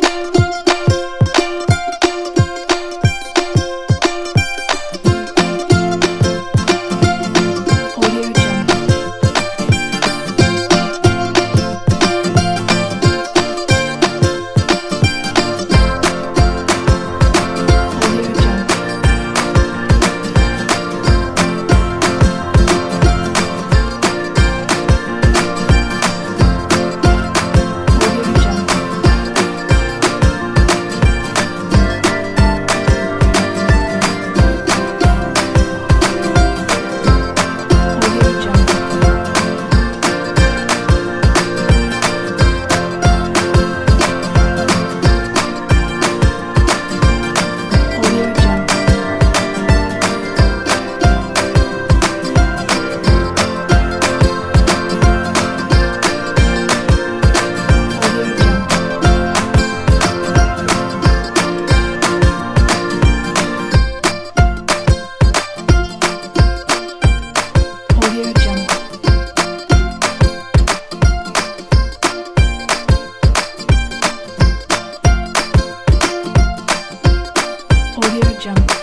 Thank Jungle.